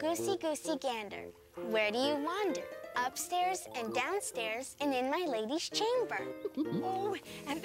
Goosey, goosey, gander, where do you wander? Upstairs and downstairs and in my lady's chamber. Oh, and